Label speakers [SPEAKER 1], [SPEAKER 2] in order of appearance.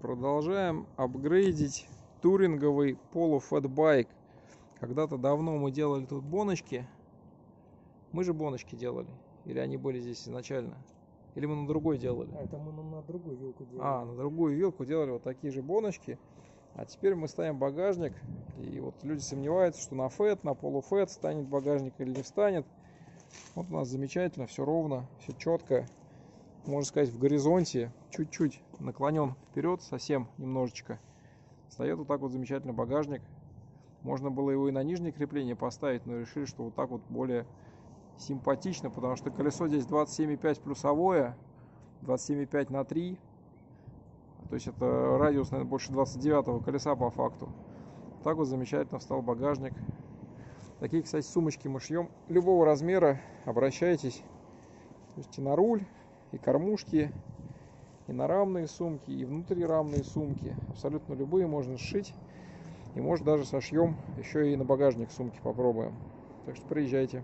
[SPEAKER 1] Продолжаем апгрейдить туринговый полуфэтбайк. Когда-то давно мы делали тут боночки. Мы же боночки делали. Или они были здесь изначально? Или мы на другой делали?
[SPEAKER 2] А, это мы на, другую вилку делали.
[SPEAKER 1] А, на другую вилку делали вот такие же боночки. А теперь мы ставим багажник. И вот люди сомневаются, что на фэт, на полуфэт станет багажник или не встанет. Вот у нас замечательно, все ровно, все четко. Можно сказать, в горизонте, чуть-чуть наклонен вперед, совсем немножечко. Стоит вот так вот замечательно багажник. Можно было его и на нижнее крепление поставить, но решили, что вот так вот более симпатично, потому что колесо здесь 27,5 плюсовое, 27,5 на 3. То есть это радиус, наверное, больше 29 колеса по факту. Так вот замечательно встал багажник. Такие, кстати, сумочки мы шьем любого размера. Обращайтесь. То есть на руль, и кормушки, и на рамные сумки, и внутрирамные сумки. Абсолютно любые можно сшить. И может даже сошьем еще и на багажник сумки попробуем. Так что приезжайте.